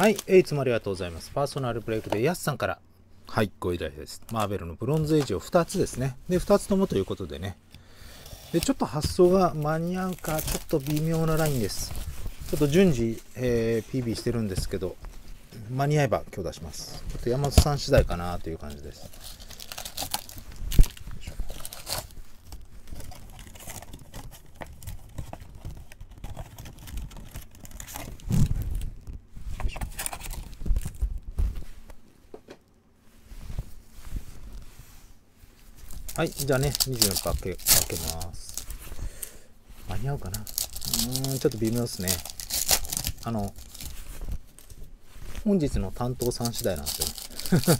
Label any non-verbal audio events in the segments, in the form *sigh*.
はい、えーいつもありがとうございます。パーソナルブレイクでやすさんから、はい、ご依頼です。マーベルのブロンズエイジを2つですね。で、2つともということでね。で、ちょっと発送が間に合うか、ちょっと微妙なラインです。ちょっと順次、えー PB してるんですけど、間に合えば今日出します。ちょっと山本さん次第かなという感じです。はい、じゃあね、24パ開け、開けます。間に合うかな？うーん、ちょっと微妙ですね。あの、本日の担当さん次第なんですよね。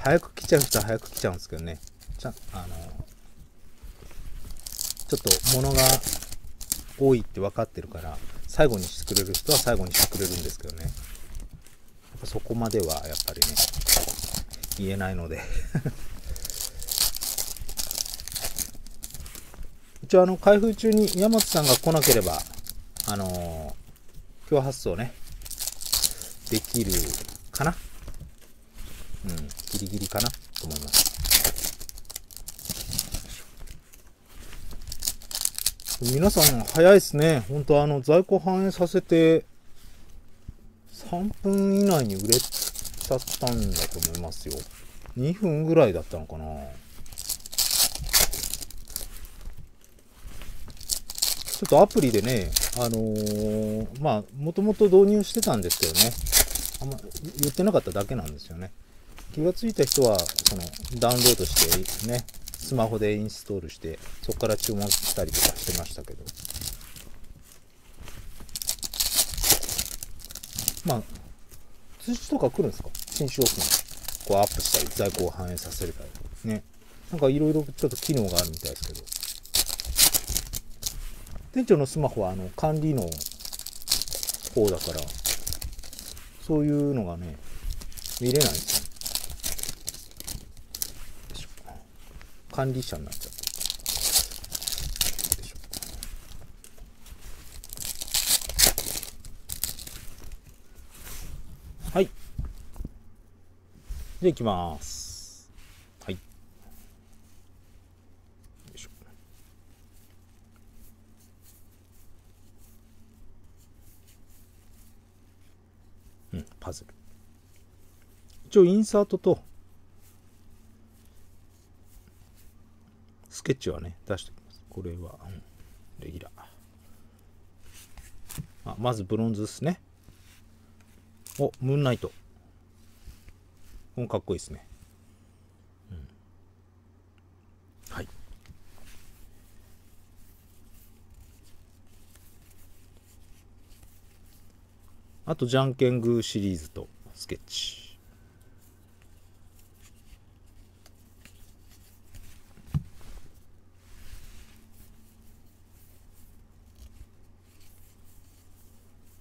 *laughs* 早く来ちゃう人は早く来ちゃうんですけどね。ちゃあの、ちょっと物が多いって分かってるから、最後にしてくれる人は最後にしてくれるんですけどね。やっぱそこまではやっぱりね、言えないので。*laughs* 一応あの開封中に山本さんが来なければあのー今日発送ね。できるかな？うんギリギリかな？と思います。皆さん早いですね。本当あの在庫反映させて3分以内に売れちゃったんだと思いますよ。2分ぐらいだったのかな。ちょっとアプリでね、あのーまあ、もともと導入してたんですけどね、あんま言ってなかっただけなんですよね。気がついた人は、その、ダウンロードして、ね、スマホでインストールして、そこから注文したりとかしてましたけど。まあ、通知とか来るんですか？新種オフに。こうアップしたり、在庫を反映させるたり。ね。なんかいろいろちょっと機能があるみたいですけど。店長のスマホはあの管理の方だからそういうのがね見れない。管理者になっちゃったよいしょはい。じゃ行きますはいよいしょうん、パズル。一応インサートとスケッチはね、出しておきます。これは、うんレギュラー。あまずブロンズですね。お、ムーンナイト。これかっこいいですね。うんはい。あと、じゃんけんグーシリーズとスケッチ。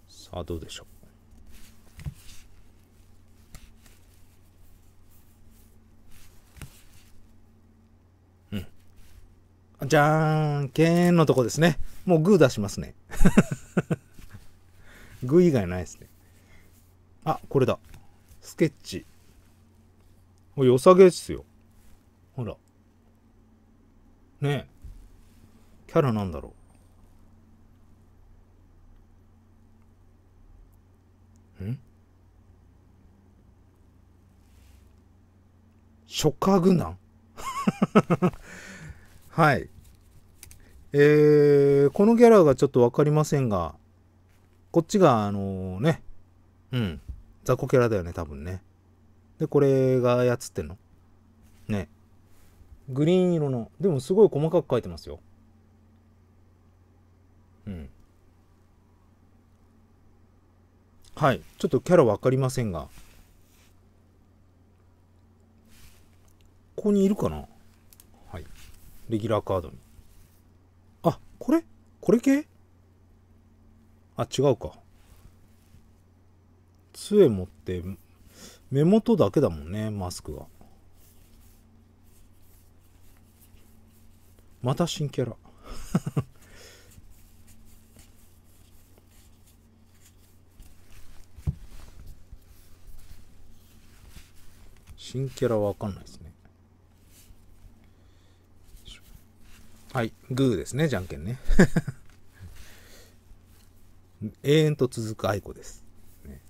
さあ、どうでしょう。じゃんけんのとこですね。もうグー出しますね。*laughs* グー以外ないですね。あ、これだ。スケッチ。これ良さげですよ。ほら。ねえ。キャラなんだろう。ん？ショッカー軍団はい。えー、このギャラがちょっとわかりませんが、こっちが、あのね、うん、雑魚キャラだよね、多分ね。で、これが操ってんの？ね。グリーン色の、でもすごい細かく書いてますよ。うん。はい。ちょっとキャラわかりませんが。ここにいるかな？はい。レギュラーカードに。あ、これ？これ系？あ、違うか。杖持って、目元だけだもんね、マスクが。また新キャラ。*laughs* 新キャラわかんないですね。はい、グーですね、じゃんけんね。*laughs* 永遠と続く愛子です。ね、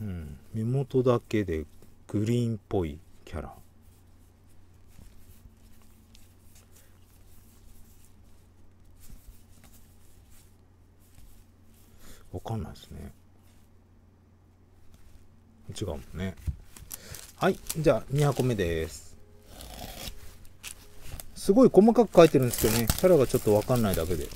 うん。目元だけでグリーンっぽいキャラ。わかんないですね。違うもんね。はい。じゃあ、2箱目です。すごい細かく書いてるんですけどね、キャラがちょっとわかんないだけで。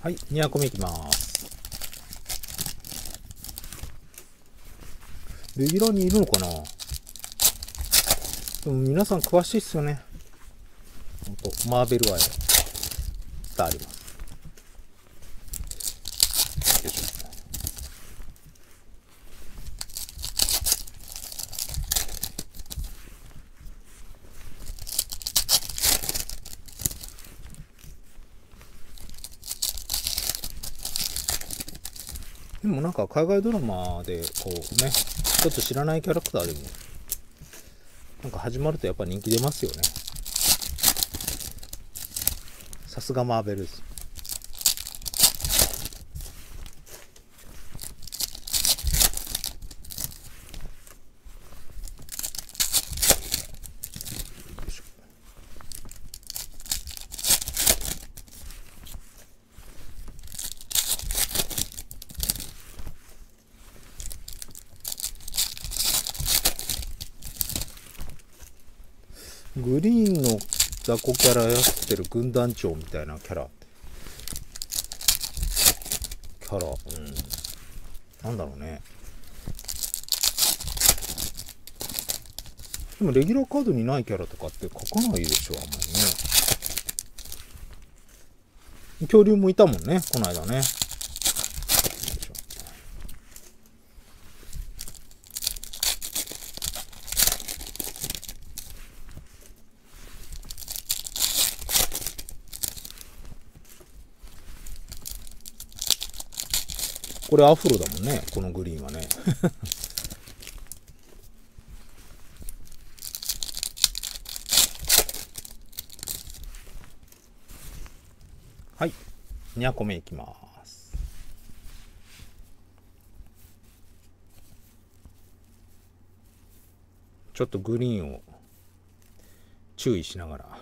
はい、2箱目いきます。レギュラーにいるのかな？でも皆さん詳しいっすよね。ほんと、マーベル愛伝わります。でもなんか海外ドラマでこうね、ちょっと知らないキャラクターでも、なんか始まるとやっぱ人気出ますよね。さすがマーベルでグリーンの雑魚キャラやってる軍団長みたいなキャラ。キャラ、うん。なんだろうね。でもレギュラーカードにないキャラとかって書かないでしょ、あんまりね。恐竜もいたもんね、この間ね。これアフロだもんね、このグリーンはね。*laughs* はい。2個目いきます。ちょっとグリーンを注意しながら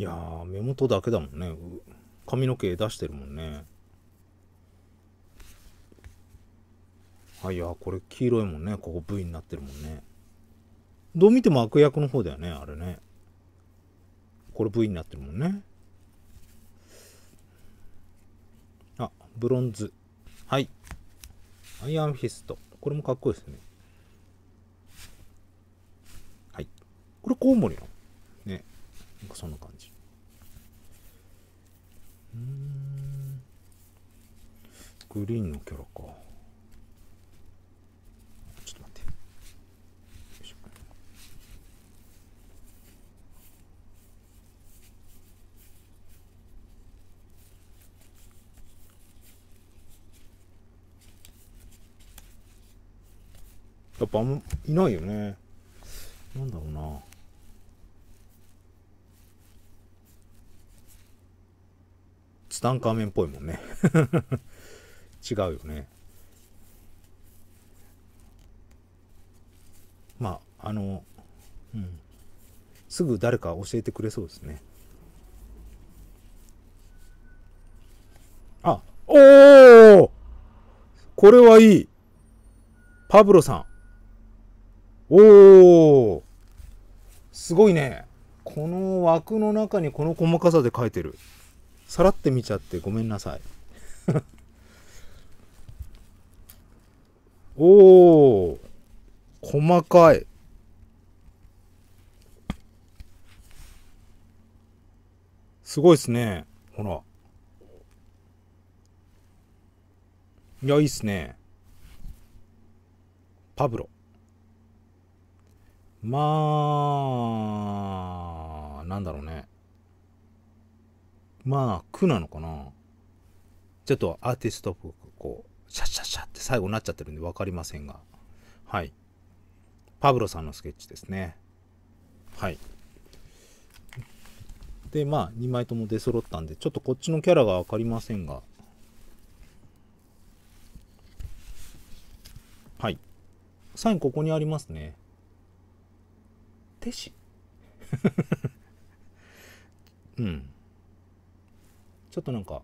いやー、目元だけだもんね。髪の毛出してるもんね。あ、いや、これ黄色いもんね。ここ V になってるもんね。どう見ても悪役の方だよね、あれね。これ V になってるもんね。あ、ブロンズ。はい。アイアンフィスト。これもかっこいいですね。はい。これコウモリの？ね。なんかそんな感じ。うん。グリーンのキャラか。ちょっと待って。やっぱあんまいないよね。なんだろうな。ツタンカーメンっぽいもんね。*laughs* 違うよね。まああのうん。すぐ誰か教えてくれそうですね。あおおこれはいい。パブロさん。おおすごいね。この枠の中にこの細かさで書いてる。さらって見ちゃってごめんなさい *laughs* おお細かい。すごいっすね。ほら。いや、いいっすね。パブロ。まあ、なんだろうね。まあ、苦なのかな。ちょっとアーティストっぽく、こう、シャッシャッシャッって最後になっちゃってるんで分かりませんが。はい。パブロさんのスケッチですね。はい。で、まあ、2枚とも出揃ったんで、ちょっとこっちのキャラが分かりませんが。はい。サインここにありますね。手師 *laughs* うん。ちょっとなんか、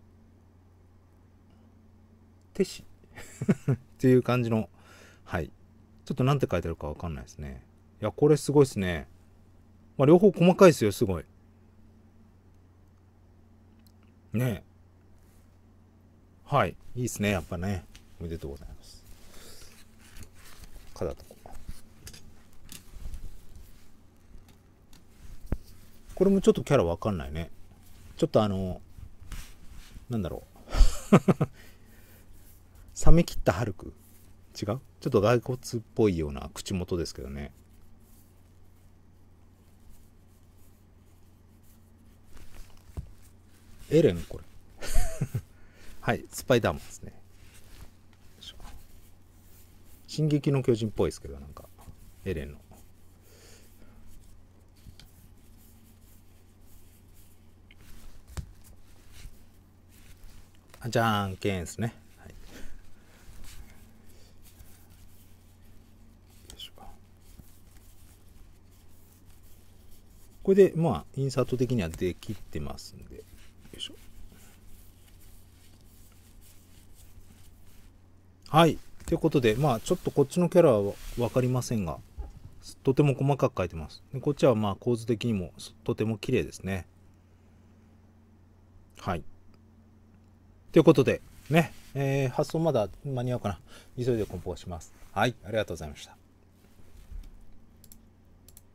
手師 *laughs* っていう感じの、はい。ちょっとなんて書いてあるかわかんないですね。いや、これすごいですね。まあ、両方細かいですよ、すごい。ねはい。いいですね、やっぱね。おめでとうございます。肩とこれもちょっとキャラわかんないね。ちょっとあの、なんだろう。*laughs* 冷め切ったハルク？違う？ちょっと骸骨っぽいような口元ですけどね。エレンこれ。*laughs* はい、スパイダーマンですね。進撃の巨人っぽいですけど、なんか、エレンの。じゃんけんですね。これで、まあ、インサート的にはできてますんで。よいしょ。はい。ということで、まあ、ちょっとこっちのキャラは分かりませんが、とても細かく描いてます。でこっちはまあ構図的にもとても綺麗ですね。はい。ということで、ね、えー、発送まだ間に合うかな。急いで梱包します。はい、ありがとうございました。